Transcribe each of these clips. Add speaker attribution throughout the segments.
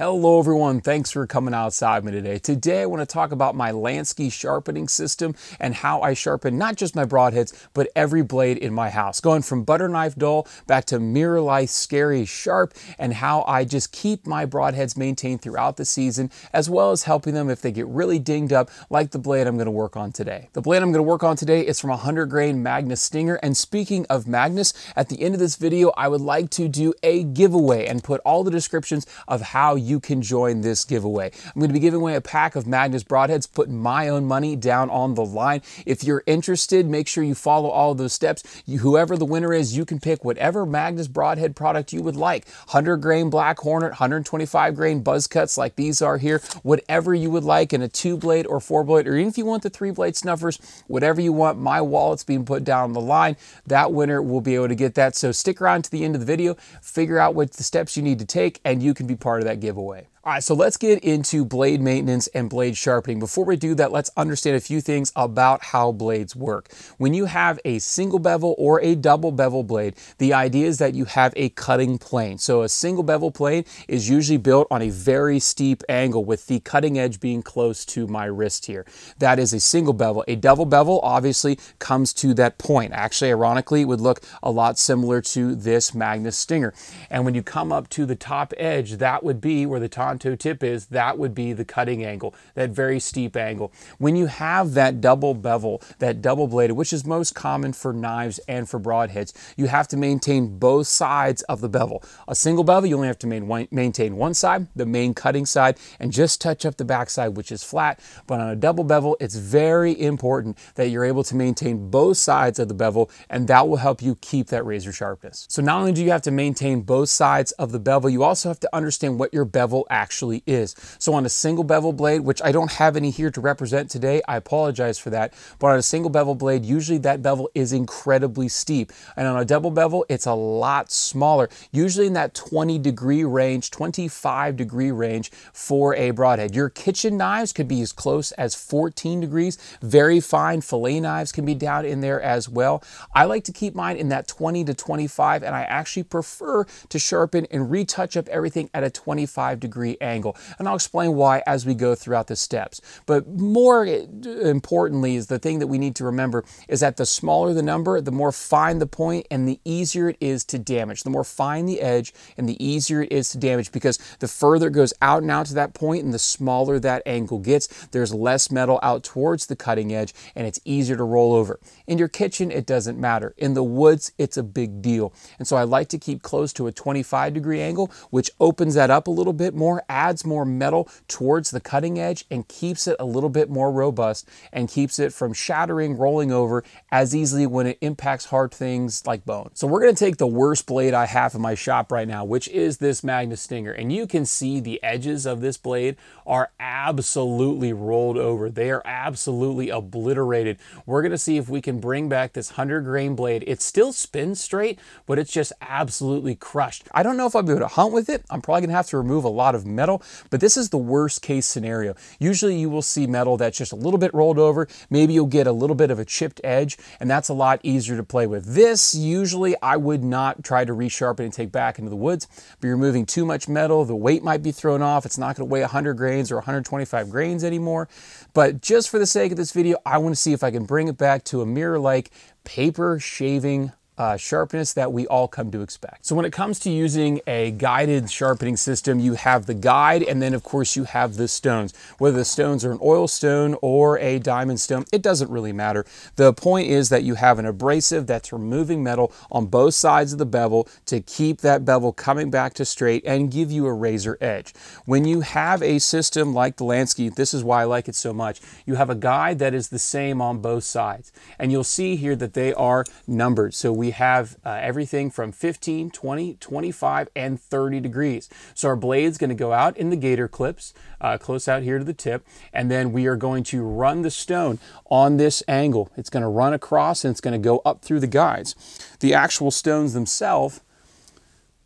Speaker 1: Hello everyone, thanks for coming outside me today. Today I want to talk about my Lansky sharpening system and how I sharpen not just my broadheads, but every blade in my house. Going from butter knife dull back to MirrorLite scary sharp and how I just keep my broadheads maintained throughout the season as well as helping them if they get really dinged up like the blade I'm going to work on today. The blade I'm going to work on today is from a 100 grain Magnus Stinger and speaking of Magnus, at the end of this video I would like to do a giveaway and put all the descriptions of how you you can join this giveaway. I'm going to be giving away a pack of Magnus broadheads, putting my own money down on the line. If you're interested, make sure you follow all those steps. You, whoever the winner is, you can pick whatever Magnus broadhead product you would like. 100 grain Black Hornet, 125 grain buzz cuts like these are here, whatever you would like in a two blade or four blade, or even if you want the three blade snuffers, whatever you want, my wallet's being put down the line. That winner will be able to get that. So stick around to the end of the video, figure out what the steps you need to take, and you can be part of that giveaway giveaway. All right, so let's get into blade maintenance and blade sharpening. Before we do that, let's understand a few things about how blades work. When you have a single bevel or a double bevel blade, the idea is that you have a cutting plane. So a single bevel plane is usually built on a very steep angle with the cutting edge being close to my wrist here. That is a single bevel. A double bevel obviously comes to that point. Actually, ironically, it would look a lot similar to this Magnus Stinger. And when you come up to the top edge, that would be where the Tonto tip is, that would be the cutting angle, that very steep angle. When you have that double bevel, that double bladed, which is most common for knives and for broadheads, you have to maintain both sides of the bevel. A single bevel, you only have to maintain one side, the main cutting side, and just touch up the back side, which is flat. But on a double bevel, it's very important that you're able to maintain both sides of the bevel, and that will help you keep that razor sharpness. So not only do you have to maintain both sides of the bevel, you also have to understand what your bevel actually is. So on a single bevel blade, which I don't have any here to represent today, I apologize for that, but on a single bevel blade, usually that bevel is incredibly steep. And on a double bevel, it's a lot smaller, usually in that 20 degree range, 25 degree range for a broadhead. Your kitchen knives could be as close as 14 degrees. Very fine fillet knives can be down in there as well. I like to keep mine in that 20 to 25, and I actually prefer to sharpen and retouch up everything at a 25 degree degree angle. And I'll explain why as we go throughout the steps. But more importantly is the thing that we need to remember is that the smaller the number, the more fine the point and the easier it is to damage. The more fine the edge and the easier it is to damage because the further it goes out and out to that point and the smaller that angle gets, there's less metal out towards the cutting edge and it's easier to roll over. In your kitchen, it doesn't matter. In the woods, it's a big deal. And so I like to keep close to a 25 degree angle, which opens that up a little bit more adds more metal towards the cutting edge and keeps it a little bit more robust and keeps it from shattering, rolling over as easily when it impacts hard things like bone. So we're gonna take the worst blade I have in my shop right now, which is this Magnus Stinger. And you can see the edges of this blade are absolutely rolled over. They are absolutely obliterated. We're gonna see if we can bring back this 100 grain blade. It still spins straight, but it's just absolutely crushed. I don't know if I'll be able to hunt with it. I'm probably gonna have to remove a lot of metal, but this is the worst case scenario. Usually you will see metal that's just a little bit rolled over. Maybe you'll get a little bit of a chipped edge, and that's a lot easier to play with. This, usually I would not try to resharpen and take back into the woods, but you're moving too much metal, the weight might be thrown off, it's not gonna weigh 100 grains or 125 grains anymore. But just for the sake of this video, I wanna see if I can bring it back to a mirror-like paper shaving uh, sharpness that we all come to expect. So when it comes to using a guided sharpening system, you have the guide and then of course you have the stones. Whether the stones are an oil stone or a diamond stone, it doesn't really matter. The point is that you have an abrasive that's removing metal on both sides of the bevel to keep that bevel coming back to straight and give you a razor edge. When you have a system like the Lansky, this is why I like it so much, you have a guide that is the same on both sides. And you'll see here that they are numbered. So we have uh, everything from 15, 20, 25, and 30 degrees. So our blade's going to go out in the gator clips, uh, close out here to the tip, and then we are going to run the stone on this angle. It's going to run across and it's going to go up through the guides. The actual stones themselves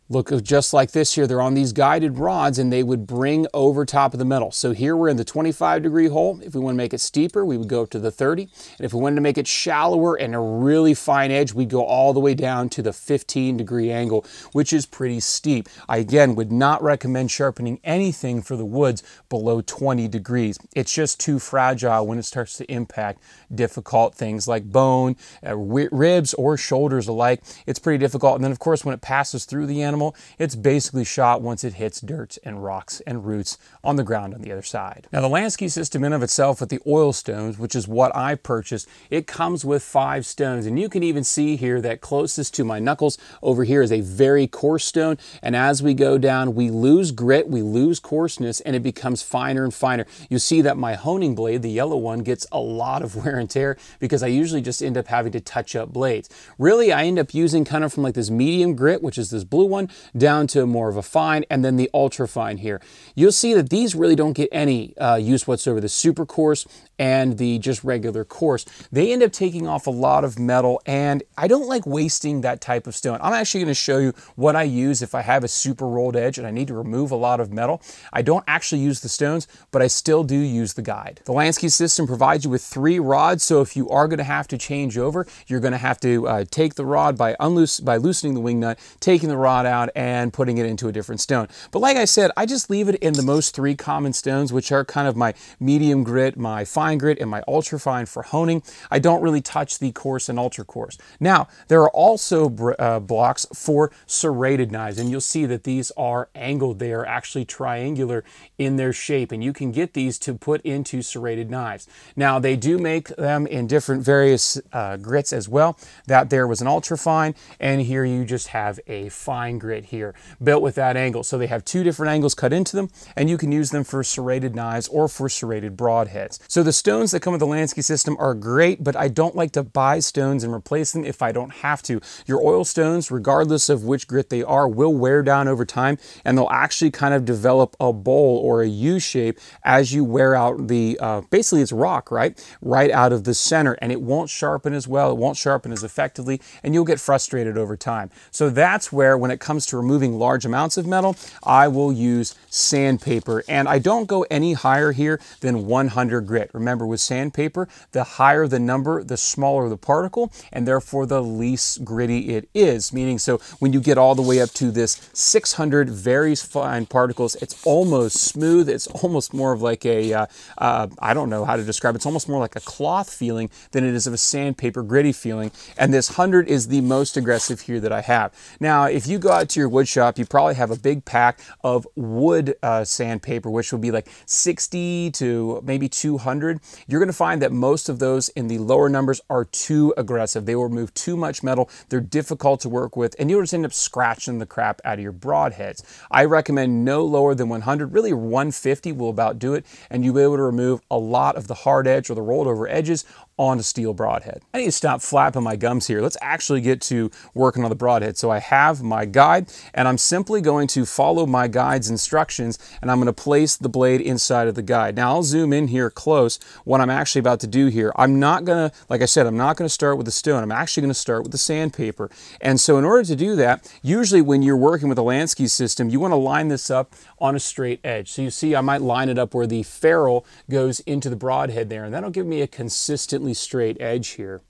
Speaker 1: look just like this here. They're on these guided rods and they would bring over top of the metal. So here we're in the 25 degree hole. If we want to make it steeper, we would go up to the 30. And if we wanted to make it shallower and a really fine edge, we'd go all the way down to the 15 degree angle, which is pretty steep. I again would not recommend sharpening anything for the woods below 20 degrees. It's just too fragile when it starts to impact difficult things like bone, uh, ribs, or shoulders alike. It's pretty difficult. And then of course, when it passes through the animal, animal, it's basically shot once it hits dirt and rocks and roots on the ground on the other side. Now the Lansky system in of itself with the oil stones, which is what I purchased, it comes with five stones. And you can even see here that closest to my knuckles over here is a very coarse stone. And as we go down, we lose grit, we lose coarseness, and it becomes finer and finer. You see that my honing blade, the yellow one, gets a lot of wear and tear because I usually just end up having to touch up blades. Really, I end up using kind of from like this medium grit, which is this blue one, down to more of a fine and then the ultra fine here. You'll see that these really don't get any uh, use whatsoever. The super coarse and the just regular coarse, they end up taking off a lot of metal and I don't like wasting that type of stone. I'm actually going to show you what I use if I have a super rolled edge and I need to remove a lot of metal. I don't actually use the stones, but I still do use the guide. The Lansky system provides you with three rods, so if you are going to have to change over, you're going to have to uh, take the rod by, unloose, by loosening the wing nut, taking the rod out and putting it into a different stone. But like I said, I just leave it in the most three common stones, which are kind of my medium grit, my fine fine grit and my ultra fine for honing. I don't really touch the coarse and ultra coarse. Now, there are also uh, blocks for serrated knives, and you'll see that these are angled. They are actually triangular in their shape, and you can get these to put into serrated knives. Now, they do make them in different various uh, grits as well. That there was an ultra fine, and here you just have a fine grit here, built with that angle. So they have two different angles cut into them, and you can use them for serrated knives or for serrated broadheads. So the stones that come with the Lansky system are great, but I don't like to buy stones and replace them if I don't have to. Your oil stones, regardless of which grit they are, will wear down over time and they'll actually kind of develop a bowl or a U shape as you wear out the, uh, basically it's rock, right? Right out of the center and it won't sharpen as well. It won't sharpen as effectively and you'll get frustrated over time. So that's where when it comes to removing large amounts of metal, I will use sandpaper and I don't go any higher here than 100 grit. Remember with sandpaper, the higher the number, the smaller the particle, and therefore the least gritty it is. Meaning, so when you get all the way up to this 600 very fine particles, it's almost smooth. It's almost more of like a uh, uh, I don't know how to describe it. It's almost more like a cloth feeling than it is of a sandpaper gritty feeling. And this 100 is the most aggressive here that I have. Now, if you go out to your wood shop, you probably have a big pack of wood uh, sandpaper, which will be like 60 to maybe 200 you're going to find that most of those in the lower numbers are too aggressive. They will remove too much metal. They're difficult to work with, and you'll just end up scratching the crap out of your broadheads. I recommend no lower than 100. Really, 150 will about do it, and you'll be able to remove a lot of the hard edge or the rolled over edges on a steel broadhead. I need to stop flapping my gums here. Let's actually get to working on the broadhead. So I have my guide and I'm simply going to follow my guide's instructions and I'm going to place the blade inside of the guide. Now I'll zoom in here close what I'm actually about to do here. I'm not going to, like I said, I'm not going to start with the stone. I'm actually going to start with the sandpaper. And so in order to do that, usually when you're working with a Lansky system, you want to line this up on a straight edge. So you see I might line it up where the ferrule goes into the broadhead there and that'll give me a consistent straight edge here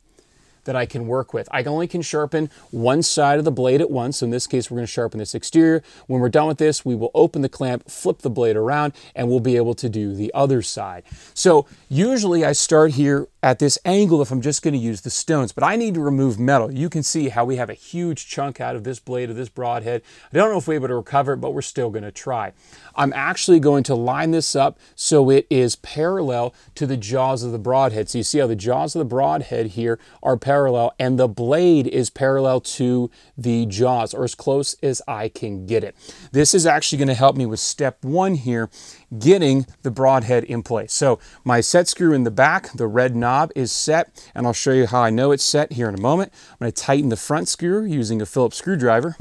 Speaker 1: that I can work with. I only can sharpen one side of the blade at once. So in this case, we're going to sharpen this exterior. When we're done with this, we will open the clamp, flip the blade around, and we'll be able to do the other side. So usually I start here at this angle if I'm just going to use the stones, but I need to remove metal. You can see how we have a huge chunk out of this blade of this broadhead. I don't know if we're able to recover it, but we're still going to try. I'm actually going to line this up so it is parallel to the jaws of the broadhead. So you see how the jaws of the broadhead here are parallel and the blade is parallel to the jaws or as close as I can get it. This is actually going to help me with step one here getting the broadhead in place. So my set screw in the back, the red knob is set, and I'll show you how I know it's set here in a moment. I'm going to tighten the front screw using a Phillips screwdriver.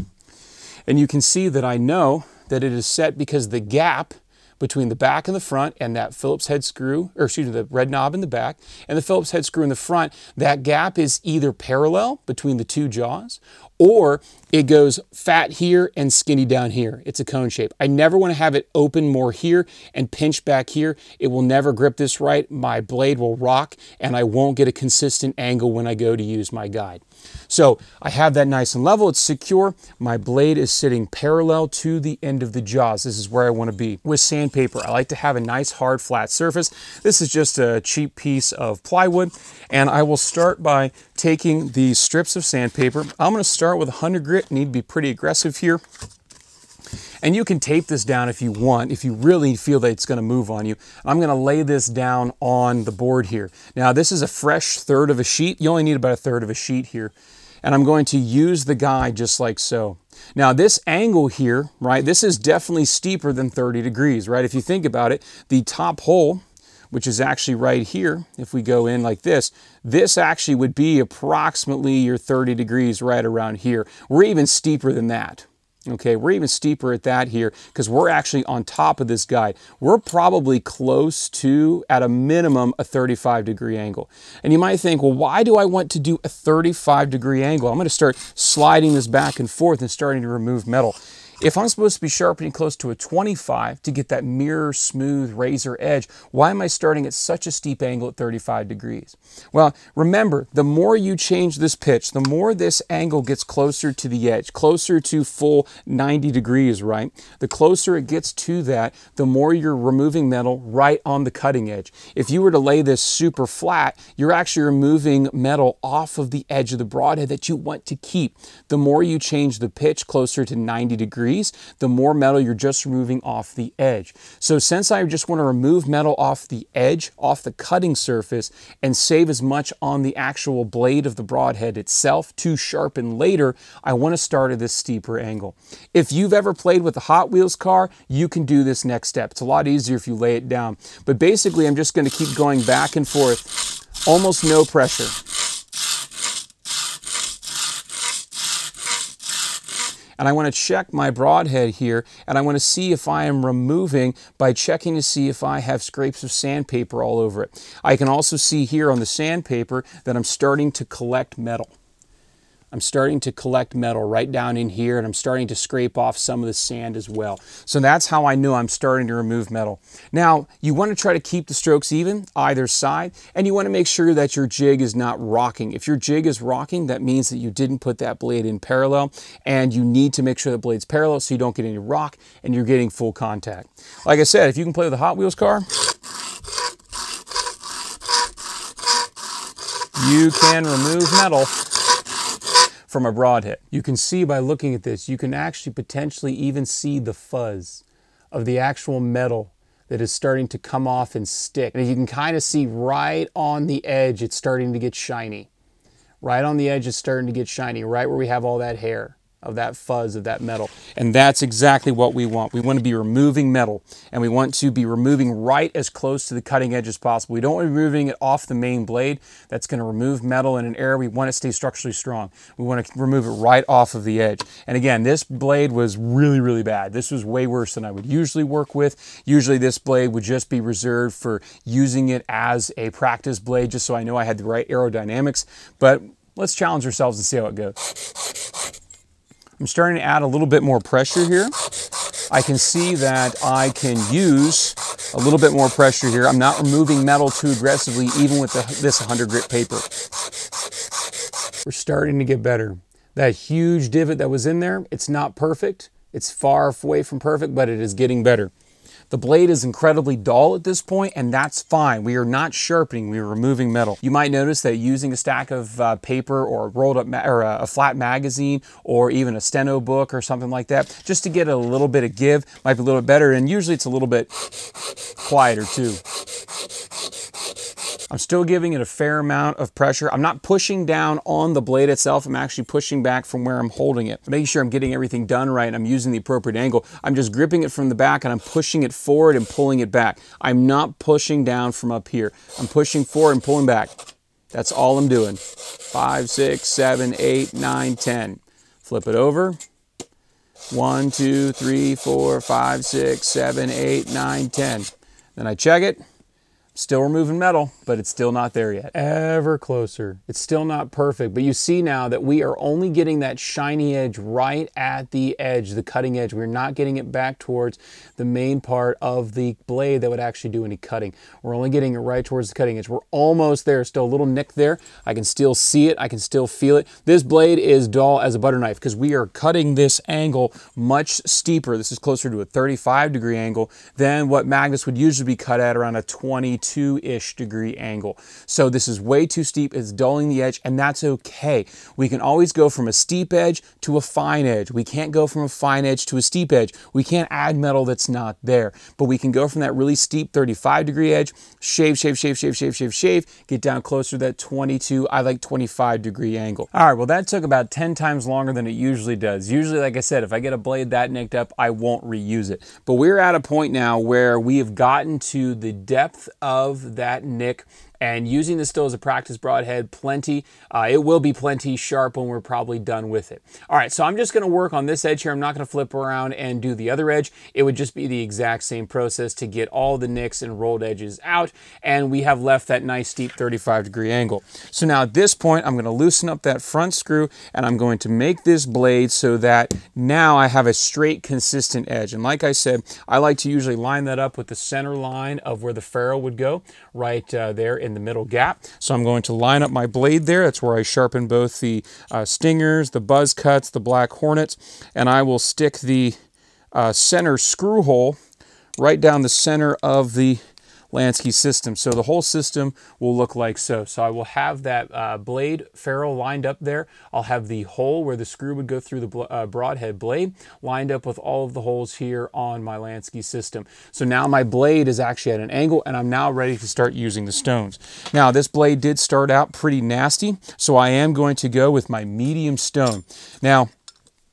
Speaker 1: And you can see that I know that it is set because the gap between the back and the front and that Phillips head screw, or excuse me, the red knob in the back and the Phillips head screw in the front, that gap is either parallel between the two jaws or it goes fat here and skinny down here. It's a cone shape. I never want to have it open more here and pinch back here. It will never grip this right. My blade will rock and I won't get a consistent angle when I go to use my guide. So I have that nice and level. It's secure. My blade is sitting parallel to the end of the jaws. This is where I want to be. With sandpaper, I like to have a nice hard flat surface. This is just a cheap piece of plywood and I will start by taking these strips of sandpaper. I'm going to start with 100 grit. Need to be pretty aggressive here. And you can tape this down if you want, if you really feel that it's gonna move on you. I'm gonna lay this down on the board here. Now this is a fresh third of a sheet. You only need about a third of a sheet here. And I'm going to use the guide just like so. Now this angle here, right, this is definitely steeper than 30 degrees, right? If you think about it, the top hole, which is actually right here, if we go in like this, this actually would be approximately your 30 degrees right around here. We're even steeper than that. Okay, we're even steeper at that here because we're actually on top of this guide. We're probably close to, at a minimum, a 35 degree angle. And you might think, well, why do I want to do a 35 degree angle? I'm going to start sliding this back and forth and starting to remove metal. If I'm supposed to be sharpening close to a 25 to get that mirror smooth razor edge, why am I starting at such a steep angle at 35 degrees? Well, remember, the more you change this pitch, the more this angle gets closer to the edge, closer to full 90 degrees, right? The closer it gets to that, the more you're removing metal right on the cutting edge. If you were to lay this super flat, you're actually removing metal off of the edge of the broadhead that you want to keep. The more you change the pitch closer to 90 degrees, degrees, the more metal you're just removing off the edge. So since I just want to remove metal off the edge, off the cutting surface, and save as much on the actual blade of the broadhead itself to sharpen later, I want to start at this steeper angle. If you've ever played with a Hot Wheels car, you can do this next step. It's a lot easier if you lay it down. But basically, I'm just going to keep going back and forth, almost no pressure. And I want to check my broadhead here and I want to see if I am removing by checking to see if I have scrapes of sandpaper all over it. I can also see here on the sandpaper that I'm starting to collect metal. I'm starting to collect metal right down in here and I'm starting to scrape off some of the sand as well. So that's how I know I'm starting to remove metal. Now, you want to try to keep the strokes even either side and you want to make sure that your jig is not rocking. If your jig is rocking, that means that you didn't put that blade in parallel and you need to make sure the blade's parallel so you don't get any rock and you're getting full contact. Like I said, if you can play with a Hot Wheels car, you can remove metal from a broad broadhead. You can see by looking at this, you can actually potentially even see the fuzz of the actual metal that is starting to come off and stick. And you can kind of see right on the edge, it's starting to get shiny. Right on the edge, it's starting to get shiny, right where we have all that hair of that fuzz of that metal. And that's exactly what we want. We want to be removing metal and we want to be removing right as close to the cutting edge as possible. We don't want to be removing it off the main blade. That's going to remove metal in an area. We want it to stay structurally strong. We want to remove it right off of the edge. And again, this blade was really, really bad. This was way worse than I would usually work with. Usually this blade would just be reserved for using it as a practice blade just so I know I had the right aerodynamics. But let's challenge ourselves and see how it goes. I'm starting to add a little bit more pressure here. I can see that I can use a little bit more pressure here. I'm not removing metal too aggressively, even with the, this 100 grit paper. We're starting to get better. That huge divot that was in there, it's not perfect. It's far away from perfect, but it is getting better. The blade is incredibly dull at this point, and that's fine. We are not sharpening, we are removing metal. You might notice that using a stack of uh, paper or rolled up or a, a flat magazine or even a steno book or something like that, just to get a little bit of give, might be a little bit better, and usually it's a little bit quieter too. I'm still giving it a fair amount of pressure. I'm not pushing down on the blade itself. I'm actually pushing back from where I'm holding it. Making sure I'm getting everything done right and I'm using the appropriate angle. I'm just gripping it from the back and I'm pushing it forward and pulling it back. I'm not pushing down from up here. I'm pushing forward and pulling back. That's all I'm doing. Five, six, seven, eight, nine, ten. Flip it over. One, two, three, four, five, six, seven, eight, nine, ten. Then I check it. Still removing metal, but it's still not there yet. Ever closer. It's still not perfect, but you see now that we are only getting that shiny edge right at the edge, the cutting edge. We're not getting it back towards the main part of the blade that would actually do any cutting. We're only getting it right towards the cutting edge. We're almost there. Still a little nick there. I can still see it. I can still feel it. This blade is dull as a butter knife because we are cutting this angle much steeper. This is closer to a 35 degree angle than what Magnus would usually be cut at around a 20 22-ish degree angle. So this is way too steep, it's dulling the edge, and that's okay. We can always go from a steep edge to a fine edge. We can't go from a fine edge to a steep edge. We can't add metal that's not there, but we can go from that really steep 35 degree edge, shave, shave, shave, shave, shave, shave, shave, get down closer to that 22, I like 25 degree angle. All right, well that took about 10 times longer than it usually does. Usually, like I said, if I get a blade that nicked up, I won't reuse it. But we're at a point now where we have gotten to the depth of of that nick and using this still as a practice broadhead plenty. Uh, it will be plenty sharp when we're probably done with it. All right, so I'm just gonna work on this edge here. I'm not gonna flip around and do the other edge. It would just be the exact same process to get all the nicks and rolled edges out, and we have left that nice steep 35 degree angle. So now at this point, I'm gonna loosen up that front screw, and I'm going to make this blade so that now I have a straight, consistent edge. And like I said, I like to usually line that up with the center line of where the ferrule would go, right uh, there in the middle gap. So I'm going to line up my blade there. That's where I sharpen both the uh, stingers, the buzz cuts, the black hornets, and I will stick the uh, center screw hole right down the center of the Lansky system. So the whole system will look like so. So I will have that uh, blade ferrule lined up there. I'll have the hole where the screw would go through the uh, broadhead blade lined up with all of the holes here on my Lansky system. So now my blade is actually at an angle and I'm now ready to start using the stones. Now this blade did start out pretty nasty, so I am going to go with my medium stone. Now,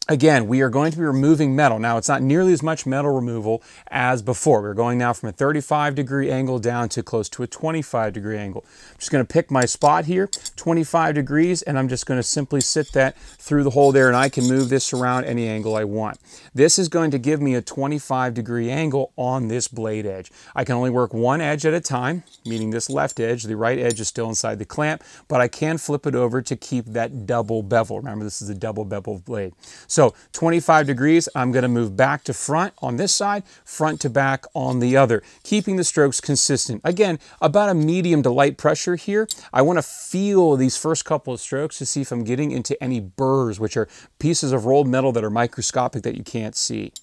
Speaker 1: Again, we are going to be removing metal. Now, it's not nearly as much metal removal as before. We're going now from a 35 degree angle down to close to a 25 degree angle. I'm just going to pick my spot here, 25 degrees, and I'm just going to simply sit that through the hole there, and I can move this around any angle I want. This is going to give me a 25 degree angle on this blade edge. I can only work one edge at a time, meaning this left edge. The right edge is still inside the clamp, but I can flip it over to keep that double bevel. Remember, this is a double bevel blade. So so 25 degrees, I'm gonna move back to front on this side, front to back on the other, keeping the strokes consistent. Again, about a medium to light pressure here. I wanna feel these first couple of strokes to see if I'm getting into any burrs, which are pieces of rolled metal that are microscopic that you can't see.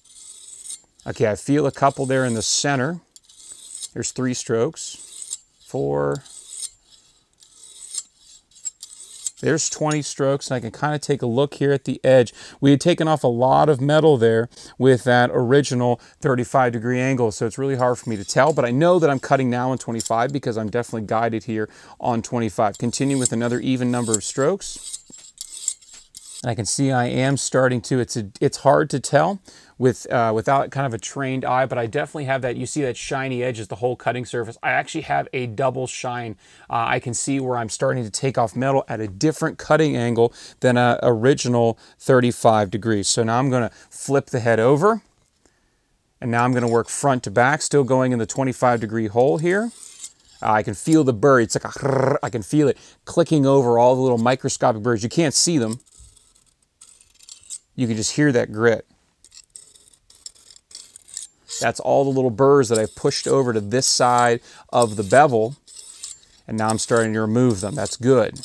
Speaker 1: Okay, I feel a couple there in the center. There's three strokes, four, There's 20 strokes, and I can kind of take a look here at the edge. We had taken off a lot of metal there with that original 35 degree angle, so it's really hard for me to tell, but I know that I'm cutting now on 25 because I'm definitely guided here on 25. Continue with another even number of strokes. And I can see I am starting to, it's, a, it's hard to tell with uh, without kind of a trained eye, but I definitely have that, you see that shiny edge is the whole cutting surface. I actually have a double shine. Uh, I can see where I'm starting to take off metal at a different cutting angle than a original 35 degrees. So now I'm gonna flip the head over, and now I'm gonna work front to back, still going in the 25 degree hole here. Uh, I can feel the burr. It's like a, I can feel it clicking over all the little microscopic burrs. You can't see them, you can just hear that grit. That's all the little burrs that I've pushed over to this side of the bevel. And now I'm starting to remove them. That's good.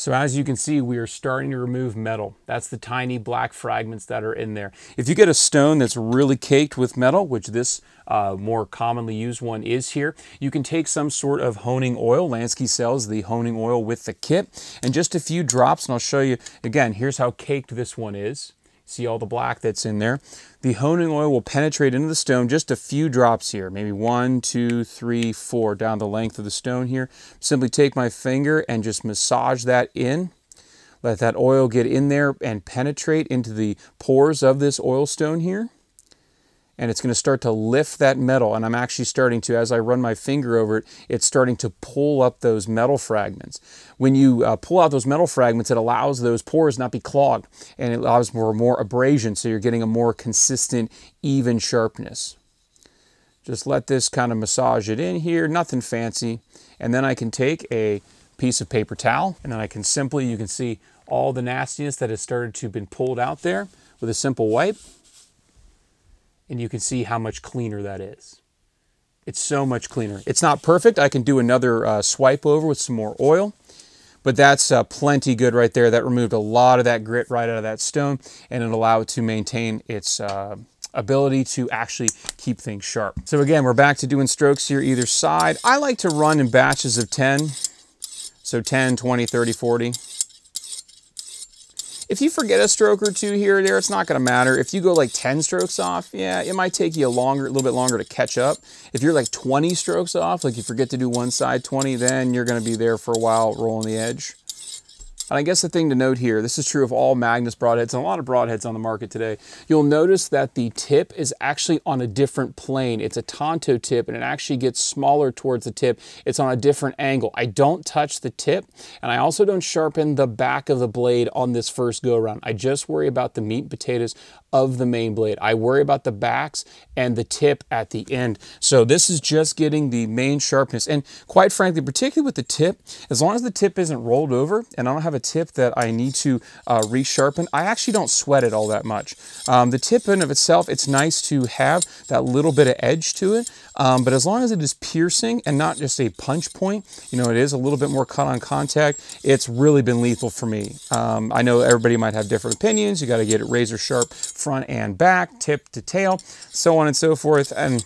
Speaker 1: So as you can see, we are starting to remove metal. That's the tiny black fragments that are in there. If you get a stone that's really caked with metal, which this uh, more commonly used one is here, you can take some sort of honing oil. Lansky sells the honing oil with the kit and just a few drops. And I'll show you again, here's how caked this one is. See all the black that's in there. The honing oil will penetrate into the stone just a few drops here, maybe one, two, three, four down the length of the stone here. Simply take my finger and just massage that in. Let that oil get in there and penetrate into the pores of this oil stone here. And it's going to start to lift that metal. And I'm actually starting to, as I run my finger over it, it's starting to pull up those metal fragments. When you uh, pull out those metal fragments, it allows those pores not to be clogged and it allows for more abrasion. So you're getting a more consistent, even sharpness. Just let this kind of massage it in here, nothing fancy. And then I can take a piece of paper towel and then I can simply, you can see all the nastiness that has started to been pulled out there with a simple wipe. And you can see how much cleaner that is. It's so much cleaner. It's not perfect. I can do another uh, swipe over with some more oil, but that's uh, plenty good right there. That removed a lot of that grit right out of that stone and it allowed it to maintain its uh, ability to actually keep things sharp. So again, we're back to doing strokes here either side. I like to run in batches of 10. So 10, 20, 30, 40. If you forget a stroke or two here or there, it's not going to matter. If you go like 10 strokes off, yeah, it might take you a longer, a little bit longer to catch up. If you're like 20 strokes off, like you forget to do one side 20, then you're going to be there for a while rolling the edge. And I guess the thing to note here, this is true of all Magnus broadheads and a lot of broadheads on the market today. You'll notice that the tip is actually on a different plane. It's a Tonto tip and it actually gets smaller towards the tip. It's on a different angle. I don't touch the tip and I also don't sharpen the back of the blade on this first go around. I just worry about the meat and potatoes of the main blade. I worry about the backs and the tip at the end. So this is just getting the main sharpness. And quite frankly, particularly with the tip, as long as the tip isn't rolled over and I don't have a tip that I need to uh, resharpen, I actually don't sweat it all that much. Um, the tip in of itself, it's nice to have that little bit of edge to it, um, but as long as it is piercing and not just a punch point, you know, it is a little bit more cut on contact, it's really been lethal for me. Um, I know everybody might have different opinions. You got to get it razor sharp front and back, tip to tail, so on and so forth. And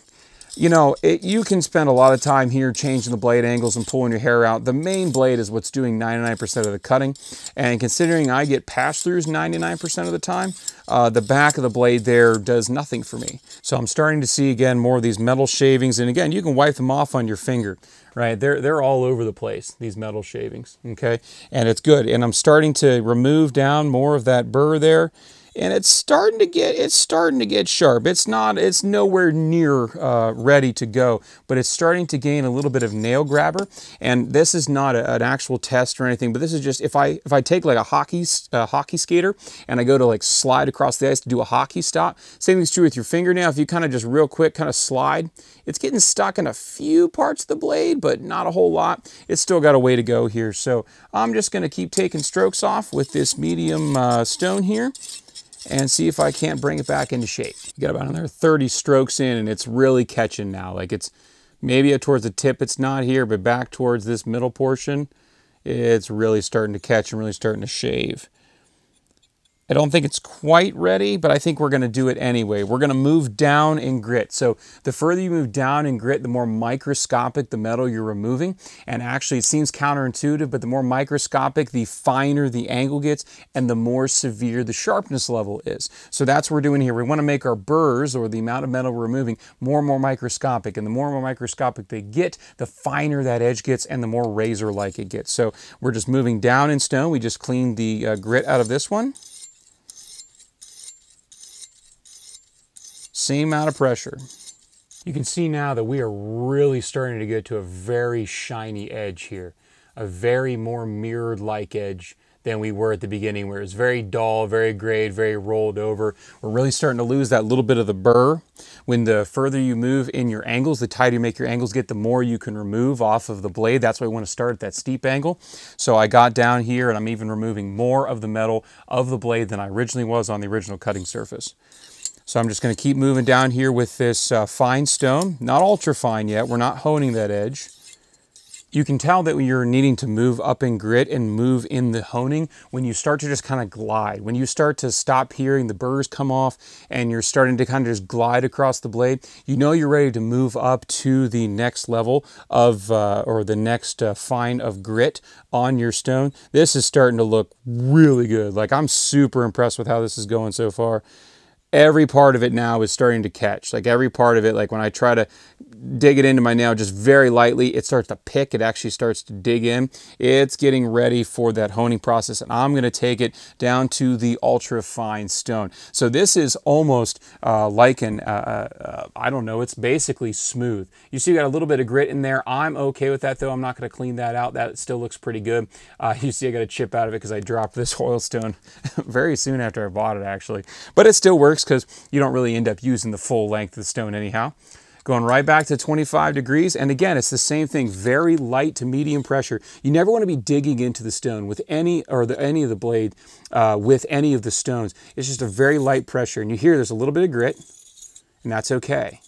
Speaker 1: you know, it, you can spend a lot of time here changing the blade angles and pulling your hair out. The main blade is what's doing 99% of the cutting. And considering I get pass-throughs 99% of the time, uh, the back of the blade there does nothing for me. So I'm starting to see, again, more of these metal shavings. And again, you can wipe them off on your finger, right? They're, they're all over the place, these metal shavings, okay? And it's good. And I'm starting to remove down more of that burr there and it's starting to get it's starting to get sharp. It's not it's nowhere near uh, ready to go, but it's starting to gain a little bit of nail grabber. And this is not a, an actual test or anything, but this is just if I if I take like a hockey hockey skater and I go to like slide across the ice to do a hockey stop. Same thing's true with your fingernail. If you kind of just real quick kind of slide, it's getting stuck in a few parts of the blade, but not a whole lot. It's still got a way to go here. So I'm just going to keep taking strokes off with this medium uh, stone here and see if I can't bring it back into shape. You got about another 30 strokes in and it's really catching now. Like it's maybe towards the tip it's not here, but back towards this middle portion, it's really starting to catch and really starting to shave. I don't think it's quite ready, but I think we're going to do it anyway. We're going to move down in grit. So the further you move down in grit, the more microscopic the metal you're removing. And actually, it seems counterintuitive, but the more microscopic, the finer the angle gets and the more severe the sharpness level is. So that's what we're doing here. We want to make our burrs, or the amount of metal we're removing, more and more microscopic. And the more and more microscopic they get, the finer that edge gets and the more razor-like it gets. So we're just moving down in stone. We just cleaned the uh, grit out of this one. Same amount of pressure. You can see now that we are really starting to get to a very shiny edge here. A very more mirrored-like edge than we were at the beginning where it's very dull, very grayed, very rolled over. We're really starting to lose that little bit of the burr. When the further you move in your angles, the tighter you make your angles get, the more you can remove off of the blade. That's why we want to start at that steep angle. So I got down here and I'm even removing more of the metal of the blade than I originally was on the original cutting surface. So I'm just going to keep moving down here with this uh, fine stone. Not ultra fine yet. We're not honing that edge. You can tell that when you're needing to move up in grit and move in the honing when you start to just kind of glide. When you start to stop hearing the burrs come off and you're starting to kind of just glide across the blade, you know you're ready to move up to the next level of, uh, or the next uh, fine of grit on your stone. This is starting to look really good. Like I'm super impressed with how this is going so far every part of it now is starting to catch. Like every part of it, like when I try to dig it into my nail just very lightly. It starts to pick. It actually starts to dig in. It's getting ready for that honing process. And I'm going to take it down to the ultra fine stone. So this is almost uh, like an, uh, uh, I don't know, it's basically smooth. You see you got a little bit of grit in there. I'm okay with that though. I'm not going to clean that out. That still looks pretty good. Uh, you see I got a chip out of it because I dropped this oil stone very soon after I bought it actually. But it still works because you don't really end up using the full length of the stone anyhow. Going right back to 25 degrees. And again, it's the same thing, very light to medium pressure. You never want to be digging into the stone with any, or the, any of the blade uh, with any of the stones. It's just a very light pressure. And you hear there's a little bit of grit, and that's okay.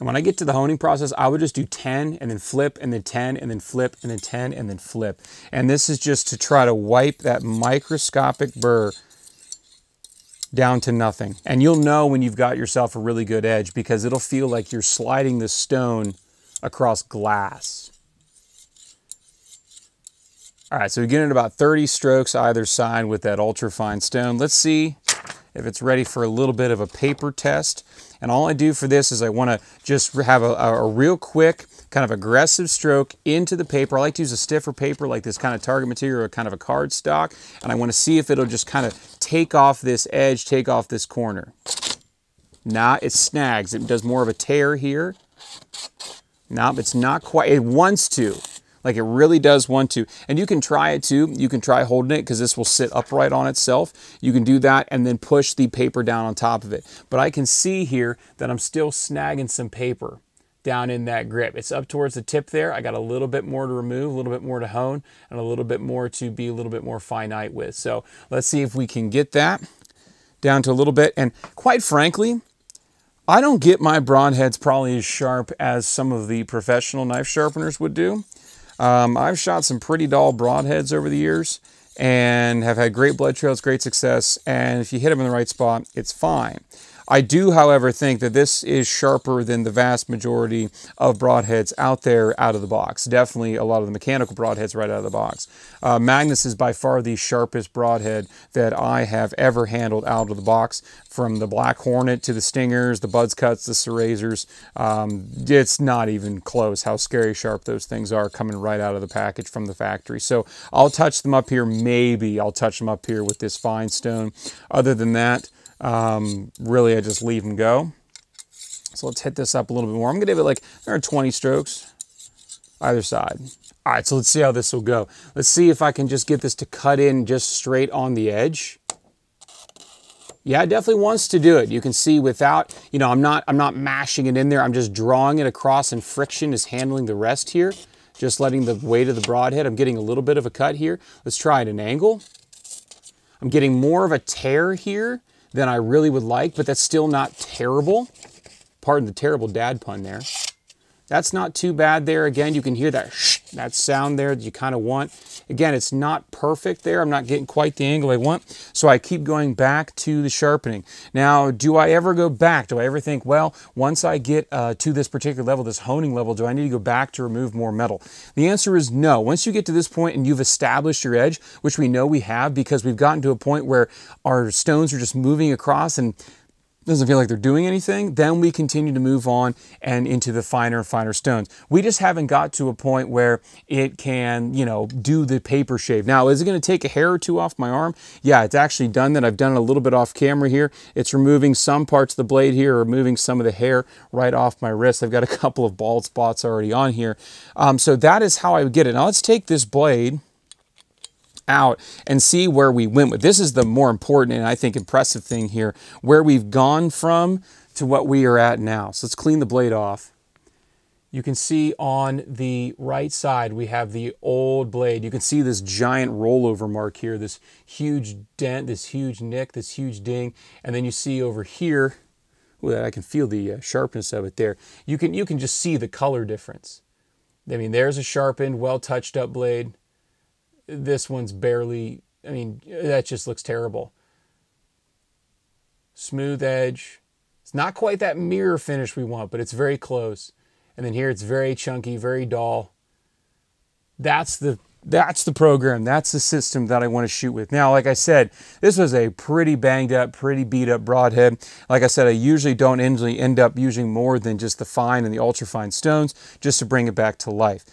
Speaker 1: And when I get to the honing process, I would just do 10 and then flip and then 10 and then flip and then 10 and then flip. And this is just to try to wipe that microscopic burr down to nothing. And you'll know when you've got yourself a really good edge because it'll feel like you're sliding the stone across glass. All right, so we get in about 30 strokes either side with that ultra fine stone. Let's see if it's ready for a little bit of a paper test. And all I do for this is I want to just have a, a, real quick kind of aggressive stroke into the paper. I like to use a stiffer paper like this kind of target material or kind of a card stock. And I want to see if it'll just kind of take off this edge, take off this corner. Nah, it snags. It does more of a tear here. Nope, it's not quite, it wants to. Like it really does want to. And you can try it too. You can try holding it because this will sit upright on itself. You can do that and then push the paper down on top of it. But I can see here that I'm still snagging some paper down in that grip. It's up towards the tip there. I got a little bit more to remove, a little bit more to hone, and a little bit more to be a little bit more finite with. So let's see if we can get that down to a little bit. And quite frankly, I don't get my broadheads probably as sharp as some of the professional knife sharpeners would do. Um, I've shot some pretty dull broadheads over the years and have had great blood trails, great success. And if you hit them in the right spot, it's fine. I do, however, think that this is sharper than the vast majority of broadheads out there out of the box. Definitely a lot of the mechanical broadheads right out of the box. Uh, Magnus is by far the sharpest broadhead that I have ever handled out of the box. From the Black Hornet to the Stingers, the Buzzcuts, the Serrazors. Um, it's not even close how scary sharp those things are coming right out of the package from the factory. So I'll touch them up here. Maybe I'll touch them up here with this fine stone. Other than that, um, really, I just leave them go. So let's hit this up a little bit more. I'm to give it like there are 20 strokes either side. All right, so let's see how this will go. Let's see if I can just get this to cut in just straight on the edge. Yeah, it definitely wants to do it. You can see without, you know, I'm not, I'm not mashing it in there. I'm just drawing it across and friction is handling the rest here. Just letting the weight of the broadhead. I'm getting a little bit of a cut here. Let's try at an angle. I'm getting more of a tear here than I really would like, but that's still not terrible. Pardon the terrible dad pun there. That's not too bad there. Again, you can hear that that sound there that you kind of want. Again, it's not perfect there. I'm not getting quite the angle I want. So I keep going back to the sharpening. Now, do I ever go back? Do I ever think, well, once I get uh, to this particular level, this honing level, do I need to go back to remove more metal? The answer is no. Once you get to this point and you've established your edge, which we know we have because we've gotten to a point where our stones are just moving across and doesn't feel like they're doing anything, then we continue to move on and into the finer and finer stones. We just haven't got to a point where it can, you know, do the paper shave. Now, is it going to take a hair or two off my arm? Yeah, it's actually done that. I've done it a little bit off camera here. It's removing some parts of the blade here, or removing some of the hair right off my wrist. I've got a couple of bald spots already on here. Um, so that is how I would get it. Now let's take this blade out and see where we went with. This is the more important and I think impressive thing here, where we've gone from to what we are at now. So let's clean the blade off. You can see on the right side, we have the old blade. You can see this giant rollover mark here, this huge dent, this huge nick, this huge ding. And then you see over here, well, I can feel the uh, sharpness of it there. You can, you can just see the color difference. I mean, there's a sharpened, well touched up blade. This one's barely, I mean, that just looks terrible. Smooth edge. It's not quite that mirror finish we want, but it's very close. And then here it's very chunky, very dull. That's the that's the program. That's the system that I want to shoot with. Now, like I said, this was a pretty banged up, pretty beat up broadhead. Like I said, I usually don't end up using more than just the fine and the ultra fine stones just to bring it back to life.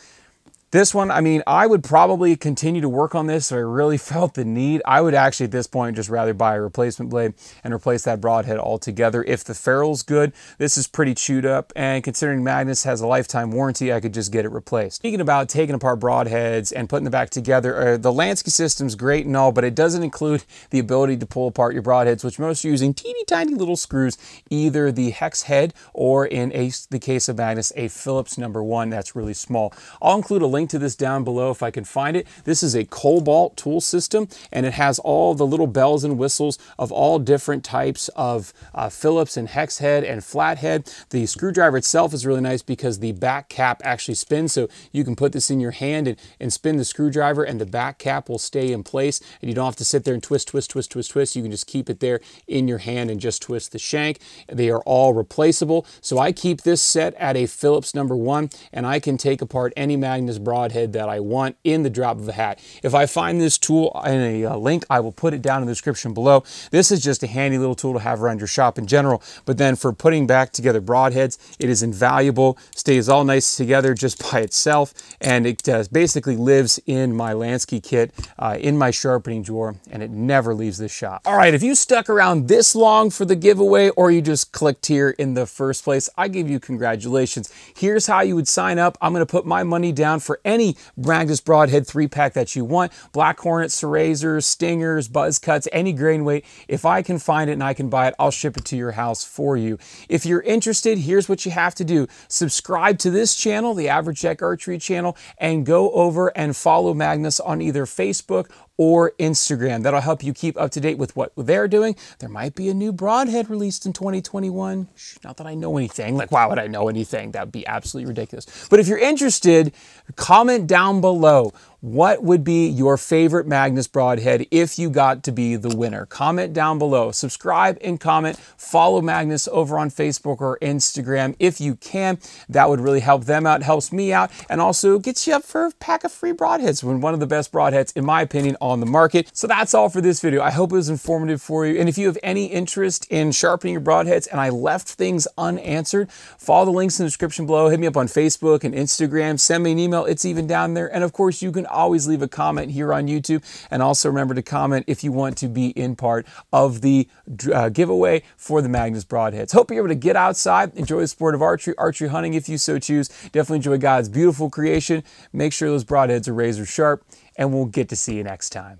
Speaker 1: This one, I mean, I would probably continue to work on this if I really felt the need. I would actually at this point just rather buy a replacement blade and replace that broadhead altogether. If the ferrule's good, this is pretty chewed up and considering Magnus has a lifetime warranty, I could just get it replaced. Speaking about taking apart broadheads and putting them back together, uh, the Lansky system's great and all, but it doesn't include the ability to pull apart your broadheads, which most are using teeny tiny little screws, either the hex head or in a, the case of Magnus, a Phillips number one that's really small. I'll include a link to this down below if I can find it. This is a Kobalt tool system and it has all the little bells and whistles of all different types of uh, Phillips and hex head and flathead. The screwdriver itself is really nice because the back cap actually spins so you can put this in your hand and, and spin the screwdriver and the back cap will stay in place and you don't have to sit there and twist, twist, twist, twist, twist. You can just keep it there in your hand and just twist the shank. They are all replaceable. So I keep this set at a Phillips number one and I can take apart any Magnus broadhead that I want in the drop of a hat. If I find this tool in a uh, link, I will put it down in the description below. This is just a handy little tool to have around your shop in general, but then for putting back together broadheads, it is invaluable, stays all nice together just by itself, and it uh, basically lives in my Lansky kit, uh, in my sharpening drawer, and it never leaves the shop. All right, if you stuck around this long for the giveaway or you just clicked here in the first place, I give you congratulations. Here's how you would sign up. I'm gonna put my money down for any Magnus Broadhead 3-pack that you want. Black Hornets, Serrazors, Stingers, Buzzcuts, any grain weight. If I can find it and I can buy it, I'll ship it to your house for you. If you're interested, here's what you have to do. Subscribe to this channel, the Average Jack Archery channel, and go over and follow Magnus on either Facebook or Instagram. That'll help you keep up to date with what they're doing. There might be a new broadhead released in 2021. Not that I know anything. Like, why would I know anything? That would be absolutely ridiculous. But if you're interested, comment down below. What would be your favorite Magnus Broadhead if you got to be the winner? Comment down below. Subscribe and comment. Follow Magnus over on Facebook or Instagram if you can. That would really help them out, helps me out, and also gets you up for a pack of free broadheads when one of the best broadheads, in my opinion, on the market. So that's all for this video. I hope it was informative for you. And if you have any interest in sharpening your broadheads and I left things unanswered, follow the links in the description below. Hit me up on Facebook and Instagram. Send me an email. It's even down there. And of course, you can always leave a comment here on YouTube. And also remember to comment if you want to be in part of the uh, giveaway for the Magnus Broadheads. Hope you're able to get outside, enjoy the sport of archery, archery hunting if you so choose. Definitely enjoy God's beautiful creation. Make sure those broadheads are razor sharp and we'll get to see you next time.